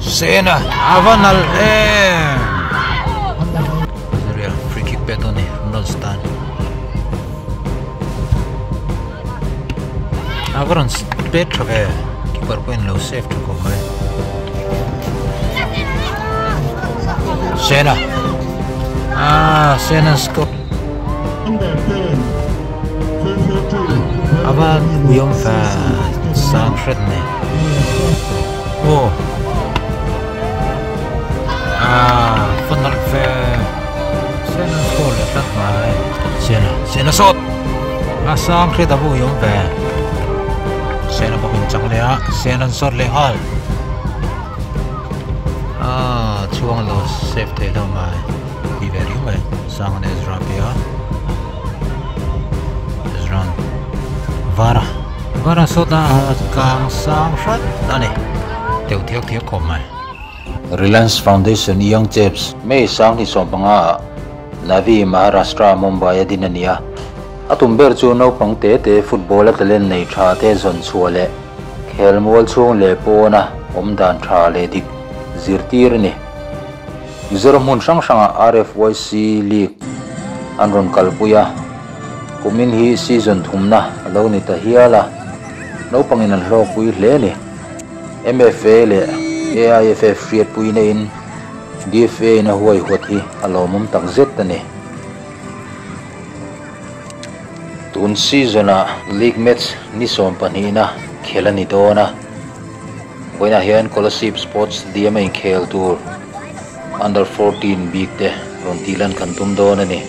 세나 아바날 에. Real free 빼더니 런스탄 아그런 스페트에 기퍼 포인트로 세이프 거거래 세나. 아 세나 스코 아바 위험파 상트네. 오. À phân ne Oh Ah nó fe Sena tất le tak nó Sena Sena sốt à sang shred abu uyong fa Sena pamin chang le a Sena sốt le hal Ah chuang lo thế đâu mà đi về đi về sang ne Ezra bia Ezra Vara Vara sota kang sang rất đó này tiểu thiếu thiếu của mày Reliance Foundation Young Chaps may sang ni som panga Navi Maharashtra Mumbai dinania atum ber chu no pang te te football atlen nei tha te zon chuale khel mol chung le pona om dan tha le dik zirtir ni. Mizoram mun sang sang RFYC league. Anron kalpuya kumin hi season thumna lo ni ta hiala. No pangin an hlo pui hle ni. MFA le. AIFF riat pui na in DFA na huai hot hi alomum tak zet ni. Tun season a league match ni som panina khelani dona boina hian scholarship sports DMA khel tour under 14 big te rontilan kantum dona ni.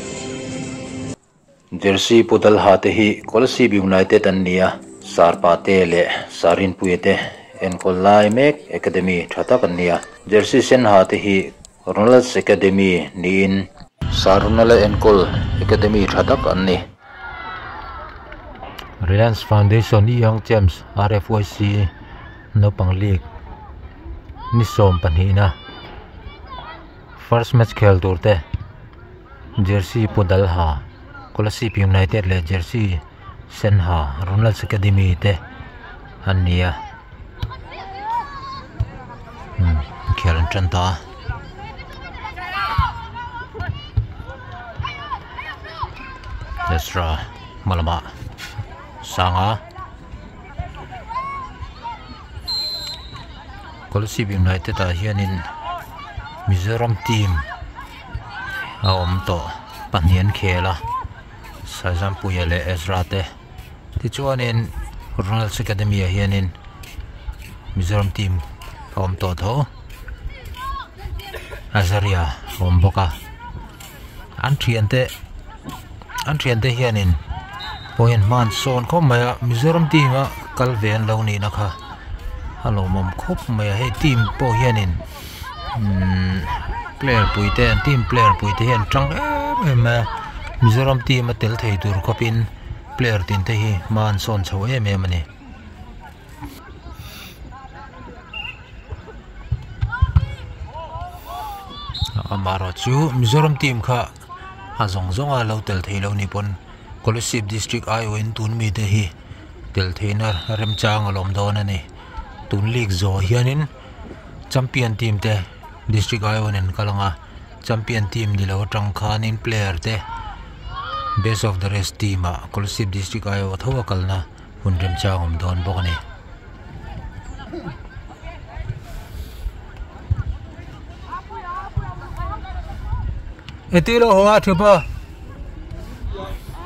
Jersey putal ha hi scholarship united an nia sarpa te le sarin puite एनकोल मेक एकेडमी थाता जर्सी सेन हाते ही रोनल्स एकेडमी नीन सारुनल एनकोल एकेडमी थाता कन्नी रिलायंस फाउंडेशन यंग जेम्स आर एफ़ वाई सी नो पंगलीक निसोम पनीना फ़र्स्ट मैच खेल तोड़ते जर्सी पुदल हा कोलसीप यूनाइटेड ले जर्सी सेन हा रोनल्स एकेडमी ते अन्या khel chanta Desra Malama sanga. Colosseum United a hianin Mizoram team. A om to pahnian khela. Sajam Puya le Ezra te ti chuanin Ronald Academy hianin Mizoram team a om to tho Azaria romboka an thian an thian hianin poin man son ko maya mizoram team a kalven lo ni na kha halo mom khop maya he team po hianin mm, player puite an team player puite hian tang em em mizoram team a tel thei dur kopin player tin te hi man son chho em em ani amaro chu mizoram team kha azong zong a lotel theilo ni pon. Kolasip district i win tun mi te hi. Tel theina rem chang alom don ani tun league zo hianin champion team te district i win en kalanga champion team dilo tang khan in player te. Best of the rest team a kolasip district i wa thowa kalna hun rem chang om don bokani เอตีโลหัวเถอะปะ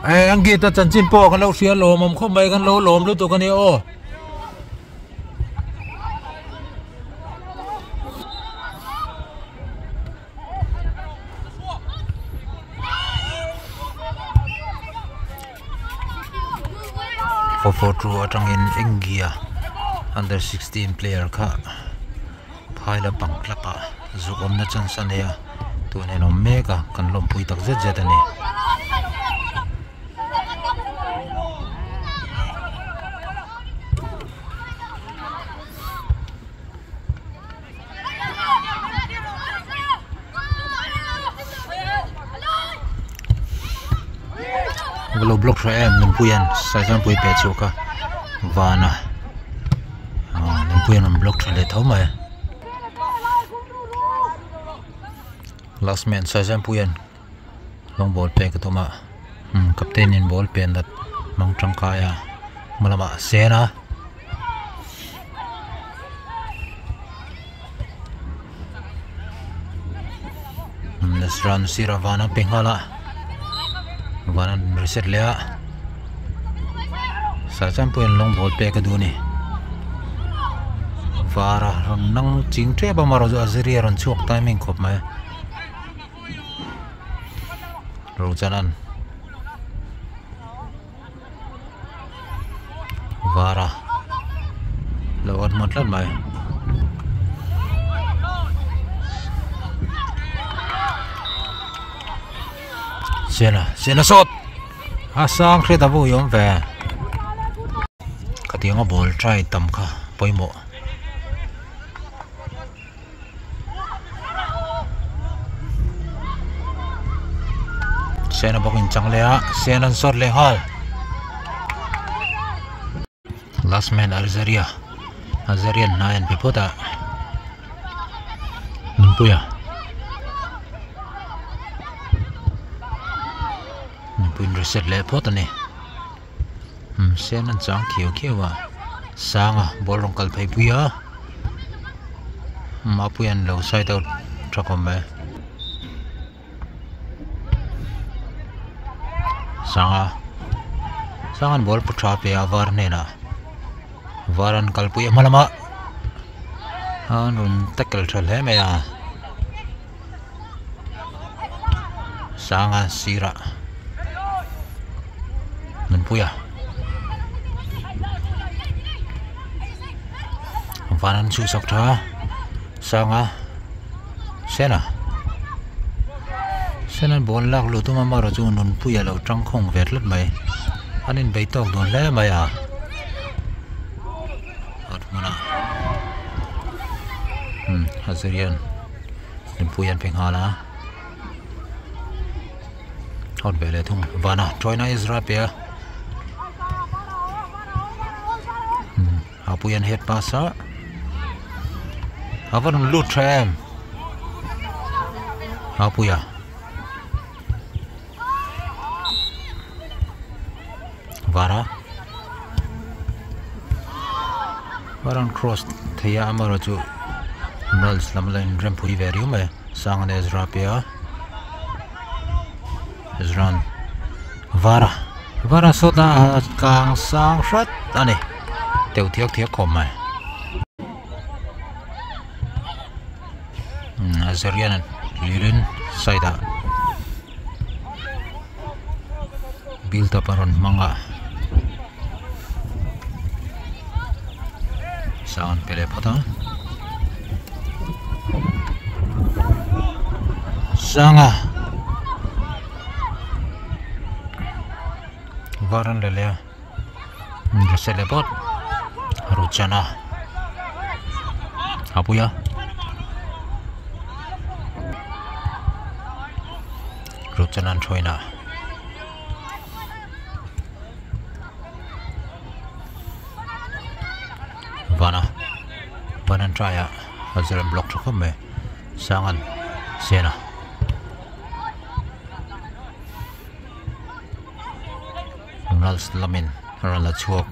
ไอ้อังกฤษจันจินโปกันเราเสียหลมมข้มไปกันโลหลมรู้ตัวกันนี่โอ้ฟอฟอรูจังอินอังกีย under 16 player ค่ะพายละบังกลับอะจุกอมนะจันสันเนีย kha phaila pangklapa zukom na chan sanaya tu ne no mega kan lo block ra em nim puyan sai jam pui pe chu ka wana nim puyan block ra để thấu mai last man sa jam puyan. Long ball pe ka toma um hmm, captain in ball pen dat mang tang kaya malama sena Nasran hmm, Siravana Pinghala Vana reset lea. Sa jam puyan long ball pe ka du ni. Vara ron nang ching tre ba maro zo azria ron chuak timing khop mai rừng chân ăn. Và ra lâu ăn một lần mày. Xin à xin là sốt. À sang khi ta vô yếm về. Cái tiếng ở bồi trai tầm kha bơi mộ. Sen bọc in chang le sen Sena sot le hal. Last man Algeria. Algeria nayan pipota. Numpuya. pin reset le pot ani hm sen an chang khiu khiu wa sanga bolong kal phai puya ma puyan lo sai tau trakom me sanga. Sangan bol putra pe avar ne na. Varan kal puya malama. Han run tackle thal he me ya sanga sira. Nun puya. Và anh su sọc tha sanga. Sena sena bon lak lu tu ma ra chu nun puya lo trăng khong vet lat mai anin bei tok don le mai à? At mana hmm hazarian nun puyan peng hala hot bele thung vana troina israel pe apuyan head passa avan lut tram apuya vara paran cross thaya amaro chu nals lamlain rem phui veriu me sang ne ezra pia ezran vara. Vara sota, kang sang shat, ane, teu thiak thiak khom mai hmm, Azarian lirin saida. Build up aron manga. Schauen, Bälle Potter. Sanger. Varan Lelea. Selebot. Rujana. Abuya. Rujanan Choina. Vanan Traya Azaran Block Chokome Sangan Sena Ronald Lamin Ronald Chuok.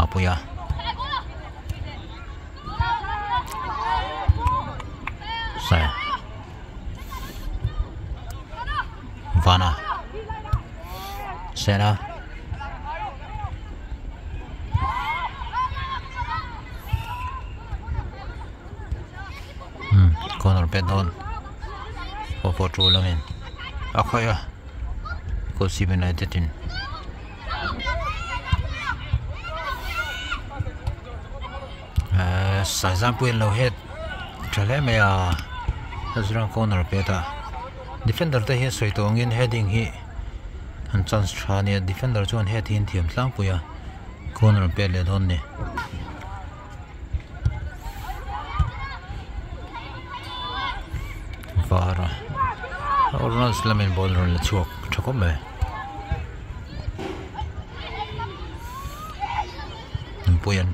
Apa ya saya. Vana. Sena hmm Connor Benton Four true lamin ako ya. Ko si United in sa zampuen lo het. Thale me a azrang corner peta defender te hi soi tong in heading hi an chance thani defender chuan head hin thiam tlang puya. Corner pe le don ni nó slamen ball rồi là chuộc cho có mày buồn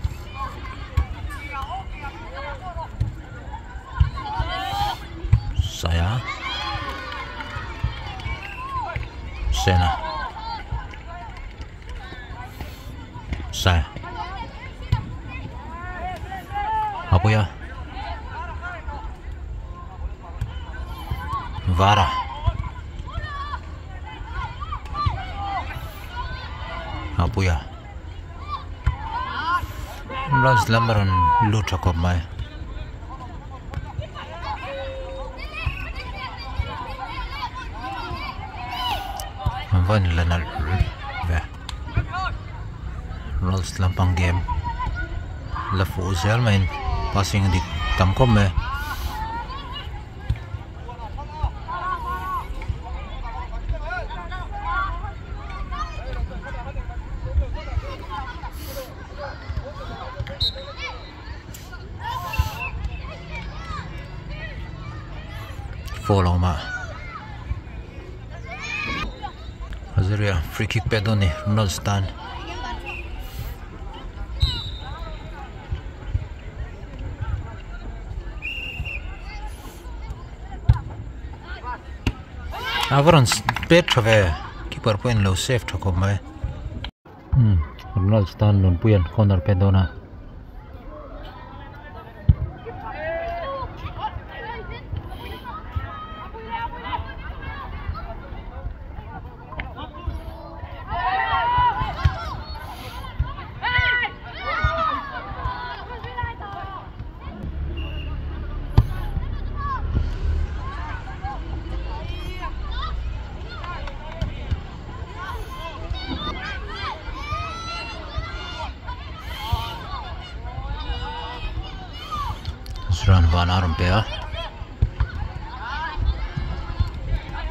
saya Sena Ras lamaran lutra kop mai Van lana ve Rolls lampang game. La fu zel main passing di tam kom me follow ma Azaria free kick pedoni Ronald Stan Avron pet thave keeper point low, safe thako mai eh? hmm Ronald Stan nun puyan corner pedona Zran eh van Armpea.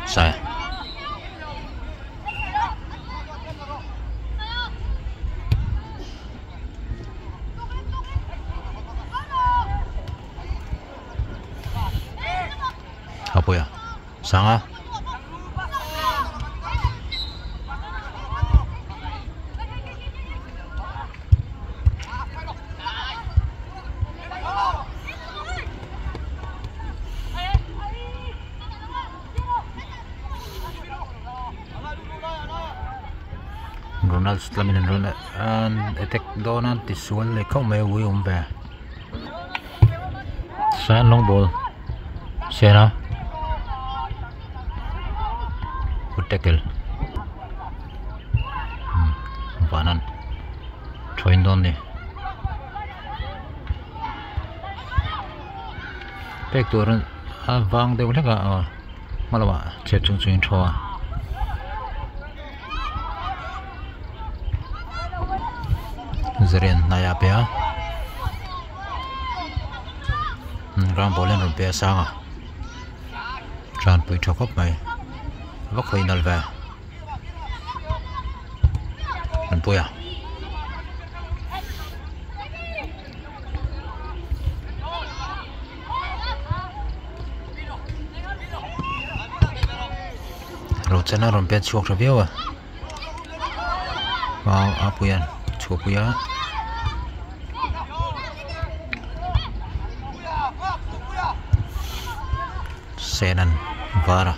Saya khôi à sáng Sanga. Ronald Slamin Ronald and attack Donald is one like come away we um ba San long ball? Sena tackle. Vanan Troin don ni pek to a wang de wala ka malawa che chung chung choa Zeren naya pe a ram bolen rum pe sa sanga tran pui thokop mai vóc vak khoi về? Mình an à? Rồi, chân nó rồi bé chuột rồi biết à? Vào à áp quyền chuột xe Senan Vara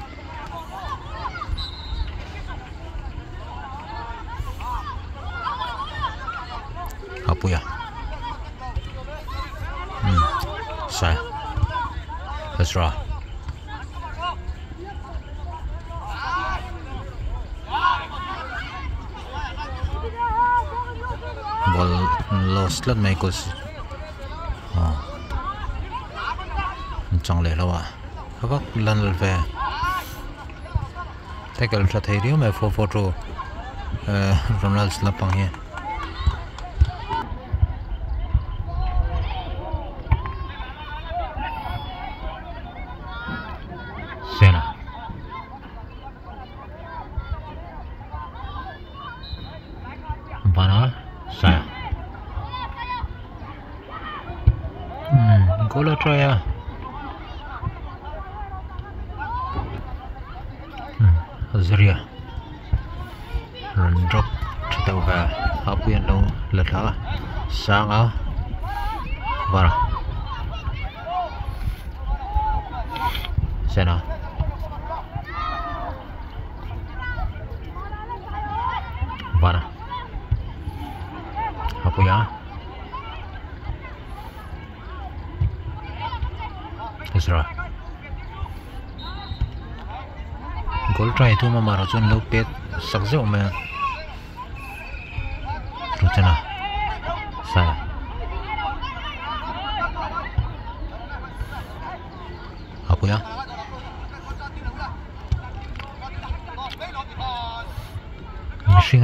rồi ya hmm saya Ezra ball lost lát mấy cô oh. chẳng lẽ đâu à? Về, lan cái tackle tha thei riu mai fo photo ờ, Ronald lapang he Sena Bana saya Hmm, gola à, ừ, ya. Zaria run drop cho tàu về. Học viên đâu? Lật hả? Sáng á vào xem nào Ezra mà goal try tu ma maro chun lo pet sak zeu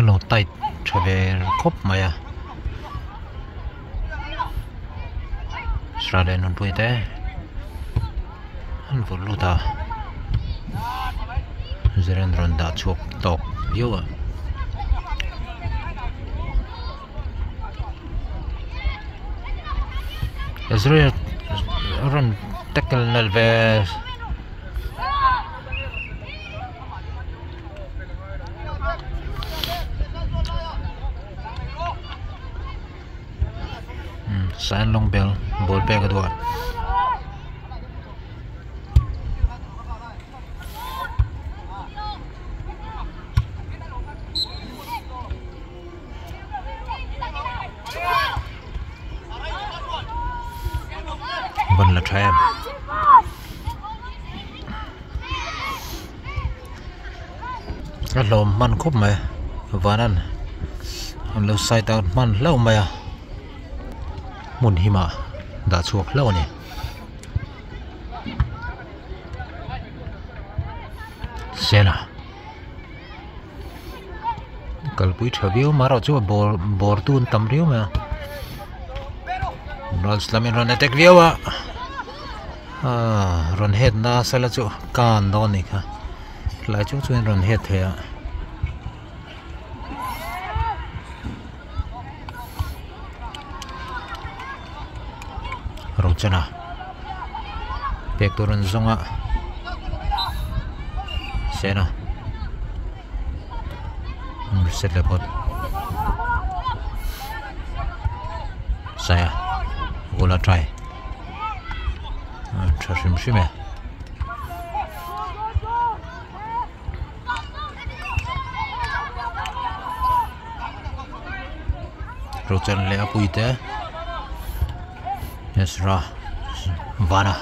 lâu tay, trở về ya machine à. Tight đây nó đuôi Sra anh vừa lưu voluta zeren ronda chok tok yo Israel ron tackle nalves San Long Bell ball back at cái lò man khúc mày và nên lâu sai tao man lâu mày à? Muốn hi mà đã chuộc lâu nè. Xem nào. Kal pui thaviu maro chu bor bor tun tam riu ma Ronald Slamin, ron attack viawa à ron head na sala chu kan do ni kha. Lai chu chu ron head the à rochana pek to ron zonga. Sena set le pot saya. Gula try. Trashim shime Rotan le apuite Isra, Vara.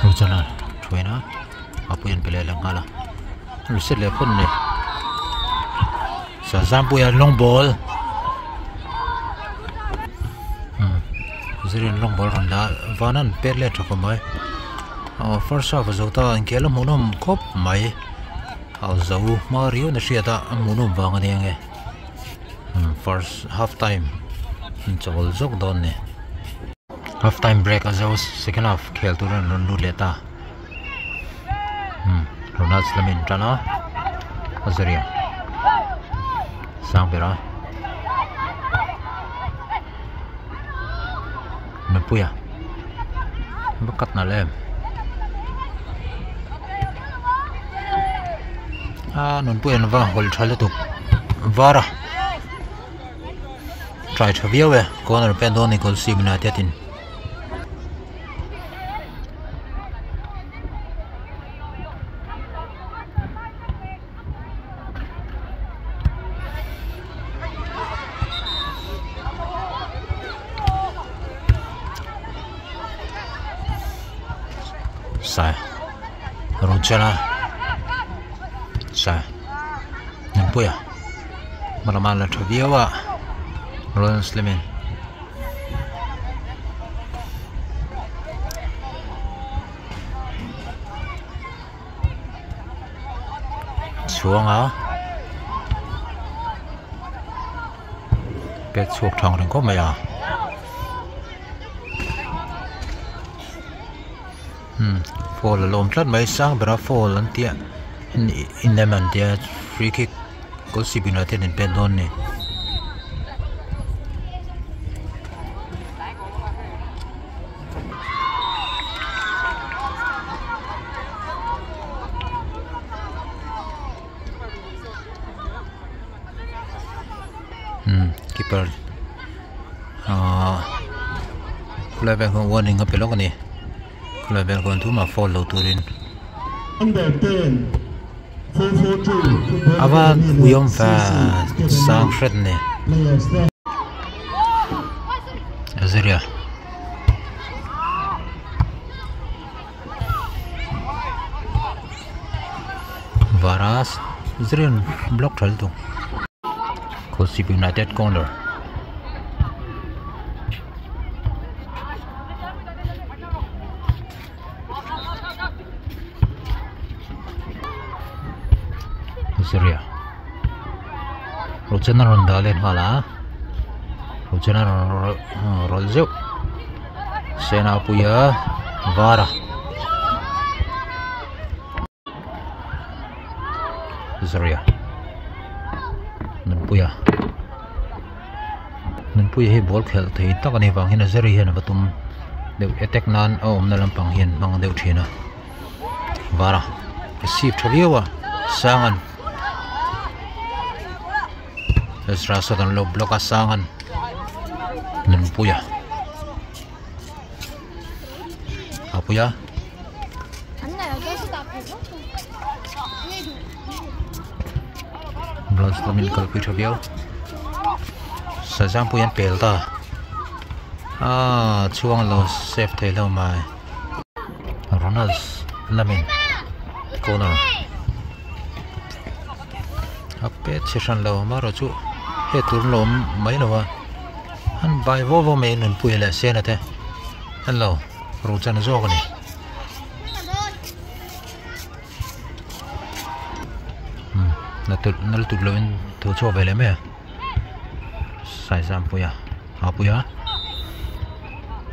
Rujalan, Twena, apa yang pilih langkala? Lu selepas ni. Sazampu ya long ball. bol khanda vanan perle thako mai first half zo ta angela monum khop mai. Au zau ma rio na shia ta monum wang ne nge hmm, first half time. Hmm, Chol zok don ne half time break azau second half khel tu ran lu le ta hm ronald slamin tana. Azaria sang bera na puya. Bakat na, lem. Ah non puya na va hol thale tu. Vara. Try to view eh. corner pendoni kol sibna tiatin sai chân roncana sai nem puya malaman la thaviawa ron slimin xuống á cái chuộc thằng đừng có mày à? Hmm fall lom tlat mai sang bra fall an tia. In in them lemon tia, free kick ko sibina ten in pen don ni. Hmm keeper. Ah level warning ka pelok ni Klebel kon tu ma follow turin. Under 10, 442, Ava uyom fa sang shred ne. players there. Azaria. Varas Zrin block thal tu. Kosip United corner. Rojana rondalen hala. Rojana rolzeu. Sena puya Vara. Zaria. Nan puya. Nan puya hi ball khel thei tak ani wang hina Zari hian batum deu attack nan a om na lampang hian mang deu thina. Vara. Receive thaliwa sangan. Ezra sodan lo block a sangan. Nan sang anh rasa ng loblo kasangan ng puya. Belas Blas kalau kita chabiao. sejam puyan pelta. Ah, cuang lo safe tay lo mai. Ronalds lamin. kono apa session lo maroju. He tur lo mai lo anh han bai vô mấy me nun pui la se na te hello ro chan zo ko ni na tu na tu lo in tu cho về lấy mẹ. Sai sam puya ha puya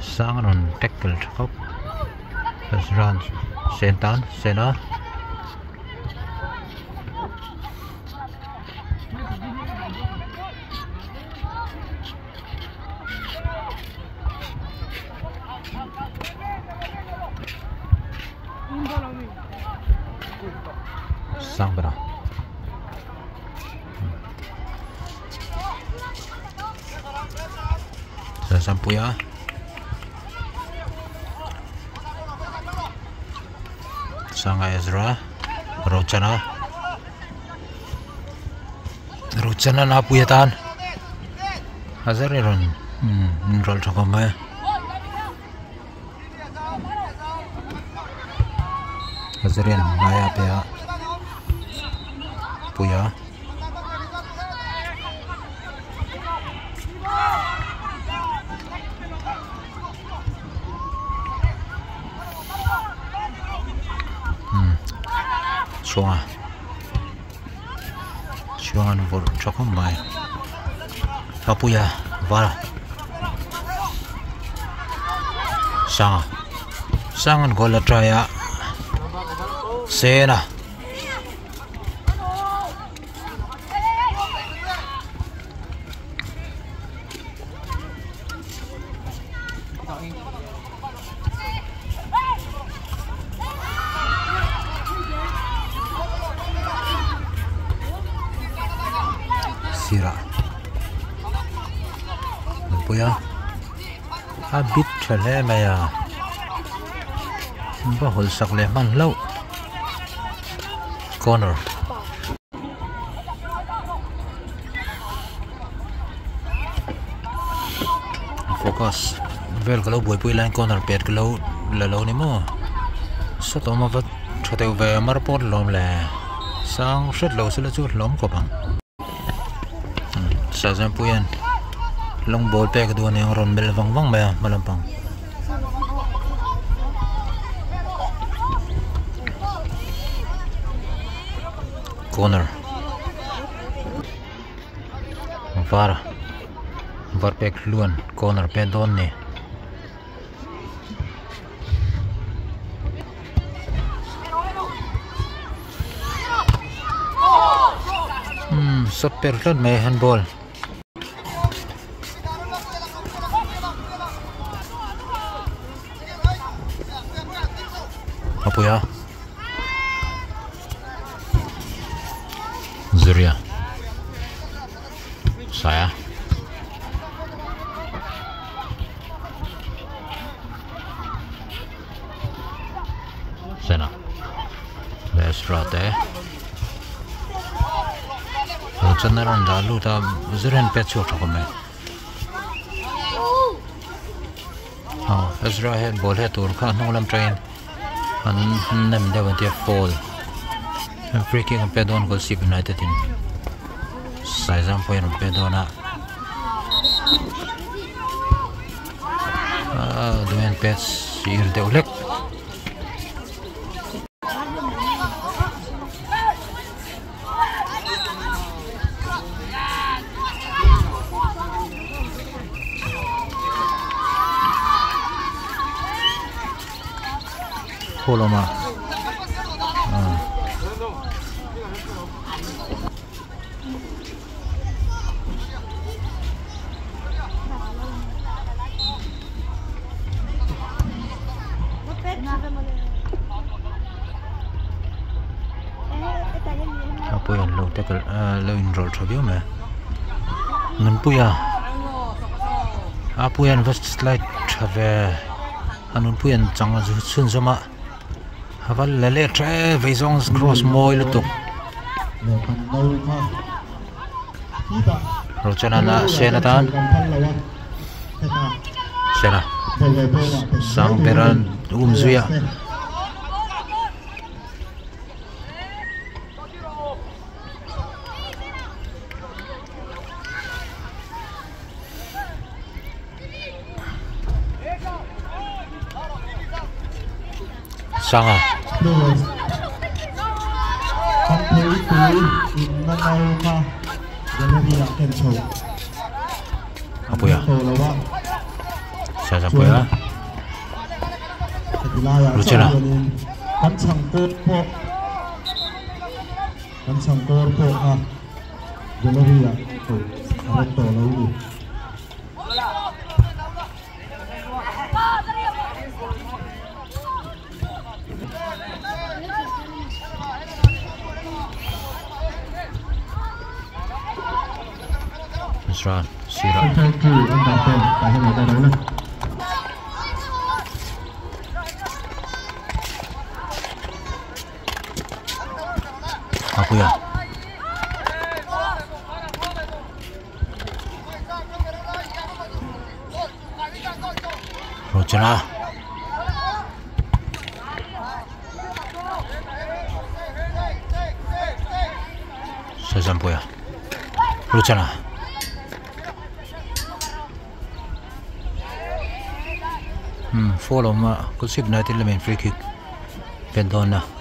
sang non tackle khóc let's run sen tan sena chana na puya tan. Hazar ron hmm rol thong mai Hazarian naya pe puya. Chuang vor chokong mai apuya vara. Sang. Sang an gola traya sena. Thật lẽ mày à? Ba hồi sak lẽ mặn lâu corner. Focus. Vel kalau buổi buổi line corner pet kalau là lâu ni mo sa to ma vat thate ve mar pot lom le sang shet lo sila chu lom ko bang sa zan puyan long ball pe cái duan này ron bel vang vang ba malampang corner var var pek luan corner pe don hmm super lon me handball zren pe chu thok me ha Ezra head ball head tur kha nong lam train an nem de wan tie fall and free kick pe don goal 콜로마 어. apoya lo tekal lo enroll thobio me ngan puya apuyan vast slide thave anun puyan changa ju chun zoma Haval lele tre vaisons cross moi lutuk. Rồi phần đầu mà Khi bạn Rochana na senatan Phần thân là what? Thế nào? sena. Về về về là tình Sang huống peran um zuya. Thế. Sanga. Rồi Không thấy túi In nó đâu mà Giờ nó đi lạc kèm sổ Apoya. Sổ là what? Sa sa puya. Luchana. Luchana. Bắn chẳng cốt po. Bắn chẳng cốt po ha. Giờ nó đi ạ. Tổ. Nó tổ lâu đi. Apoya. Rochana. Sazampoya. 그렇잖아 음, follow ma. Kusip natin lamin free kick. Pendona. Sazampoya free kick bên pensuaka. Hoa mà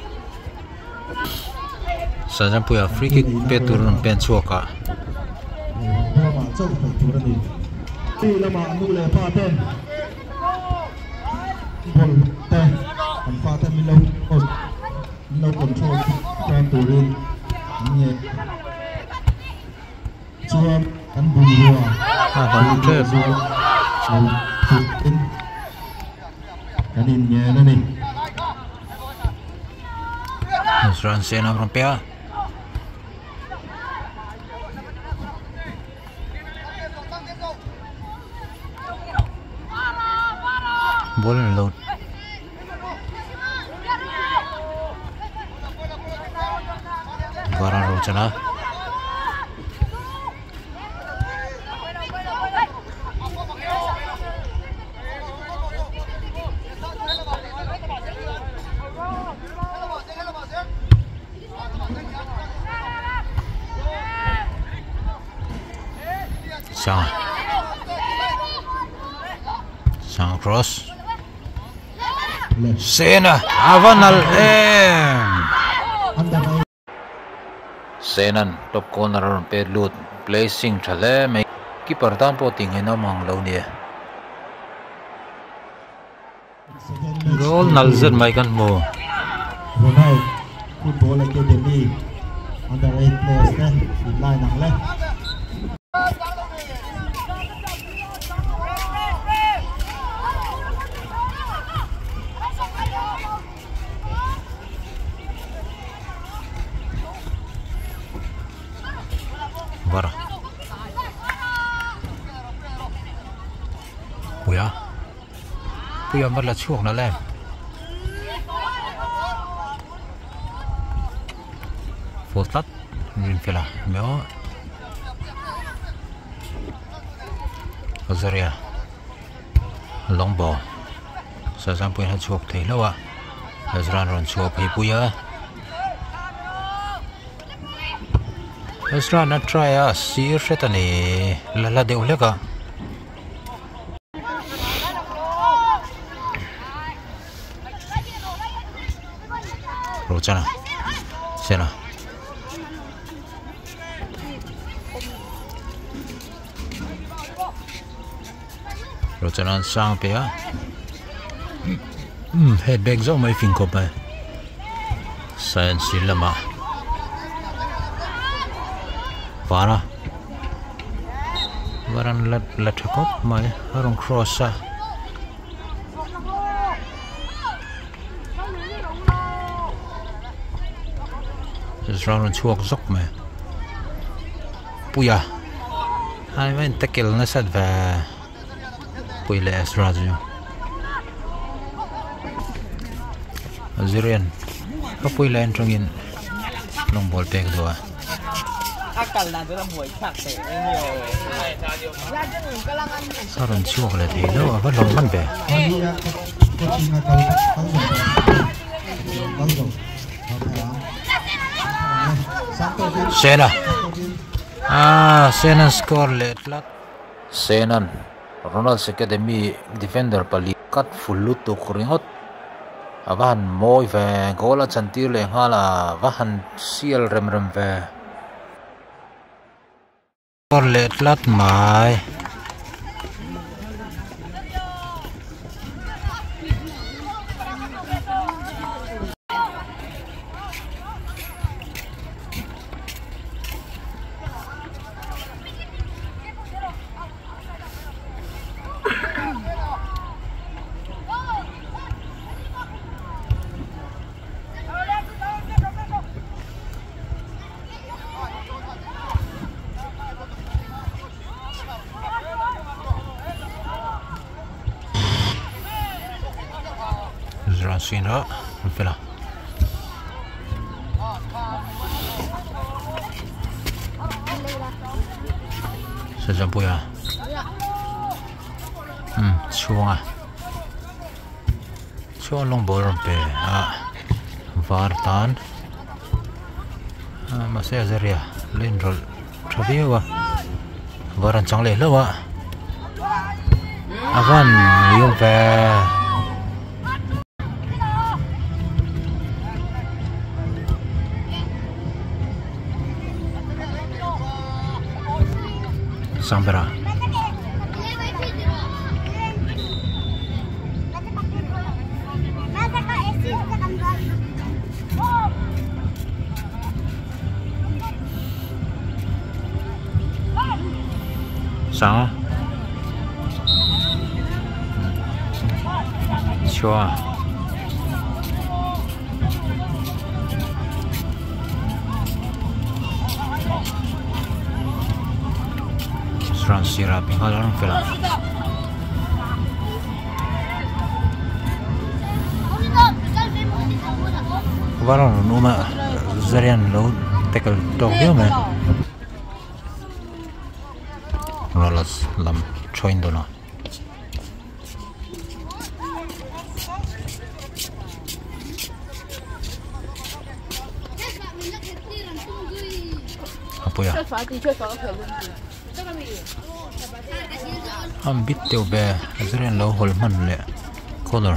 Bol tên. Còn pha tên mình lâu. Ôi. Lâu control. Lên. Nhẹ. Chuông. Anh bùi rùa. Ah, bắn trip. Lâu thụt in. Cái nhìn nhẹ lên đi. Misran sena rompea. Ball and load. Varan Rochana. Sena em. Anh đặt đây. Senan top corner on pe lut placing thale mai keeper tam po ting ena mang lo ni goal nal zet mai kan mo Ronaldo Football Academy Under 8 players na Di line ang left 봐라. 뭐야? puya mar la chuak na lem full tat rin fela meo Azaria long ball sa sam pui ha chuak thei lawa Azran ron thấy bùi à? Azran na try a sir setani la la deu leka Rochana Sena Rochana sang pe a hmm, hmm, head bag zo mai fin ko pa. Science lama quá nó và đang lật lật lat hakop mai harong cross à a Israel chuak zok mai Puya Hai men takel nó sát va Puy le ra rồi Azirian Ka puy le entrongin Long ball pek doa sao lần chua lại thế nữa vẫn lòng mặn về Sena. Ah Sena score lệ lát Sena Ronald Academy defender bali cắt full lút tu kuring hot và hẳn môi về gola là chân tiêu lệ hoa là và hẳn siêu rem rem về chantir le ngala vahan sial rem rem ve Score le tlat mai Zrasina Villa Sejam puya Hmm, chuang à Chuang long ball rom pe à Var tan à mà sẽ ra ria lên rồi Tra bia wa Varan chang le lo wa Avan yung về Sambera Sao Chua Halan si Rabin, Halan Felan. Varon numa zarian lo tekel dog dia me. Rolas lam choin dona. Apoya. Cepat, cepat, cepat. Am bit teu be azren lo hol man le corner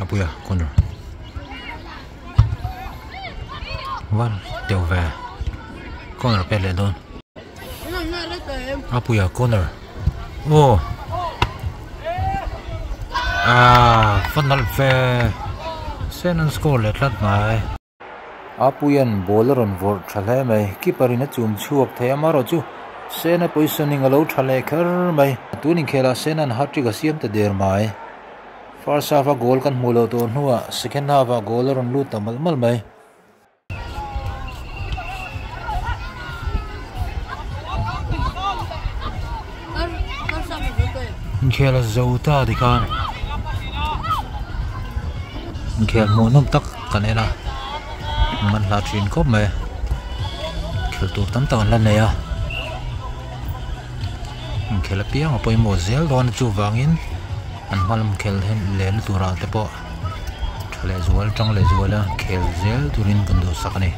apuya corner wal tiêu ve corner pe le don apuya corner oh ah về ve senan score le tlat mai apuyan bowler on vor thale mai keeper in chum chuak the amaro chu sena positioning alo thale khar mai. Tuning khela sena an hat ga siam ta der mai. First half a goal kan mulo to nuwa second half a goal ron lu tamal mal mai. Khela zauta dikan khel mo nom tak kanela man la thin khop me khel tur tam tan lan ne ya khel piang apoi mo zel don chu wangin. An malam khel hen len tura te po. Thale zual, tang le zuala khel zel, turin kan do sakani